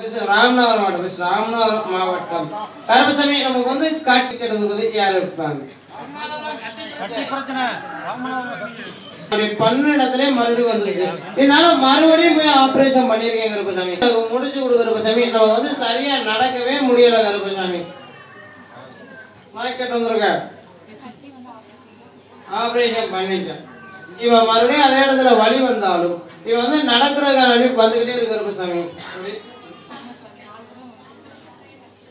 ராமநாதபுரம் மாவட்டம் மிஸ் ராமநாதபுரம் மாவட்டம் கருப்பசாமி நமக்கு வந்து காட்டி கிடந்தது யார் இருப்பாங்க? அப்படி பண்ண இடத்துல மறுபடியும் வந்துருக்கு. இருந்தாலும் மறுபடியும் போய் ஆபரேஷன் பண்ணிருக்கேன் கருப்பசாமி. முடிச்சு கொடு கருப்பசாமி. நம்ம வந்து சரியா நடக்கவே முடியல கருப்பசாமி. மார்க்கெட் வந்துருக்க ஆபரேஷன் பண்ணிட்டேன். இவன் மறுபடியும் அதே இடத்துல வழி வந்தாலும் இவன் வந்து நடக்கிறதுக்கான வழி வந்துகிட்டே இருக்கு கருப்பசாமி.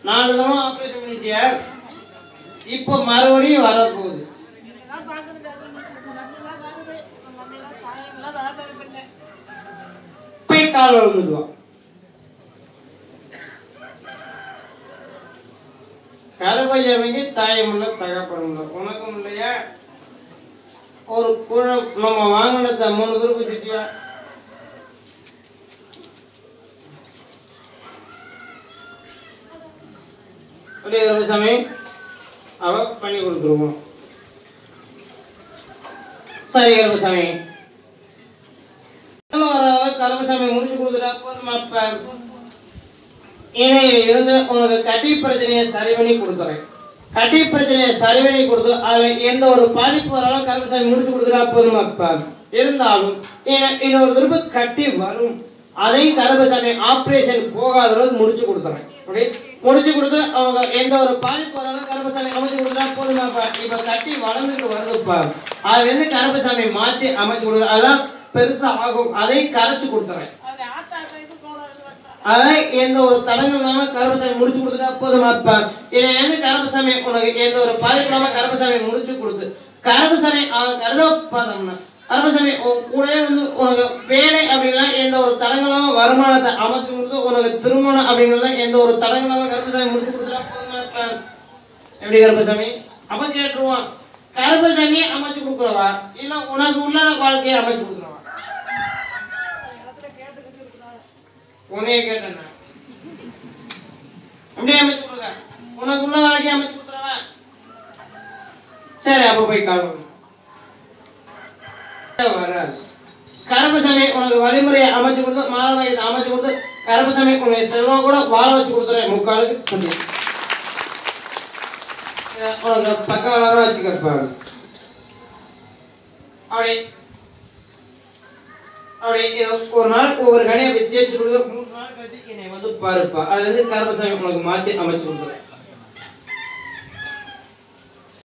நாலு தடவை ஆப்ரேஷன் பண்ணிட்டியா? இப்போ மறுபடியும் வரப்போகுது. போய் கால் விழுந்துடுவான் கருப்பையமைக்கு தாயமுள்ள தகப்பனுள்ள உனக்கும் இல்லையா? ஒரு குழம் நம்ம வாங்கினத மூணு குரூப் சுத்தியா அப்படியே கருப்பசாமி அவ பண்ணி கொடுத்துருவோம். சரி கருப்பசாமி கருப்பசாமி முடிச்சு கொடுத்துட்டா போதுமா அப்ப? இணையில் இருந்து உனக்கு கட்டி பிரச்சனையை சரி பண்ணி கொடுக்குறேன் கட்டி பிரச்சனையை சரி பண்ணி கொடுத்து அதில் எந்த ஒரு பாதிப்பு வராலும் கருப்பசாமி முடிச்சு கொடுத்துட்டா போதுமா அப்ப? இருந்தாலும் இன்னொரு திரும்ப கட்டி வரும். அதையும் கருப்பசாமி ஆப்ரேஷன் போகாத அளவுக்கு முடிச்சு கொடுத்துறேன். முடிச்சு கொடுத்து அவங்க எந்த ஒரு பாதிப்பு வராலும் கருப்பசாமி அமைச்சு கொடுத்துட்டா போதுமாப்பா இப்ப கட்டி வளர்ந்துட்டு வருதுப்பா. அதுல இருந்து கருப்பசாமி மாத்தி அமைச்சு கொடுக்குறேன் அதெல்லாம் பெருசா ஆகும். அதையும் கரைச்சு கொடுத்துறேன். அதான் எந்த ஒரு தடங்கள் இல்லாம கருப்பசாமி முடிச்சு கொடுத்துட்டா போதுமா அப்பா? இதை வந்து கருப்பசாமி உனக்கு எந்த ஒரு பாதிப்பு இல்லாம கருப்பசாமி முடிச்சு கொடுத்து கருப்பசாமி அவன் கருத பார்த்தோம்னா கருப்பசாமி வந்து உனக்கு வேலை அப்படின்னா எந்த ஒரு தடங்களாம வருமானத்தை அமைச்சு கொடுத்து உனக்கு திருமணம் அப்படிங்கிறத எந்த ஒரு தடங்களாம கருப்பசாமி முடிச்சு கொடுத்துட்டா போதுமா அப்பா எப்படி கருப்பசாமி அப்ப கேட்டுருவான். கருப்பசாமி அமைச்சு கொடுக்குறவா? இல்ல உனக்கு உள்ள வாழ்க்கையை அமைச்சு கொடுக்குறவா? உன்னைய கேட்டேன் நான். அப்படியே அமைச்சு கொடுங்க. உனக்கு உள்ள வாழ்க்கையை அமைச்சு கொடுத்துறவா சரி அப்ப போய் காணும் வராது. சமயம் உனக்கு வழிமுறையை அமைச்சு கொடுத்து மாலை அமைச்சு கொடுத்து கருப்பசாமி உன்னை செல்வம் கூட வாழ வச்சு கொடுத்துறேன் முக்காலுக்கு உனக்கு பக்கம் வச்சுக்கிறப்பாங்க அப்படி. அப்படி ஒரு நாள் ஒவ்வொரு கடையை அப்படி தேய்ச்சி கொடுத்து மூணு நாள் கட்டி என்னை வந்து பாருப்பா. அதுல இருந்து சமயம் உனக்கு மாற்றி அமைச்சு கொடுத்துறேன்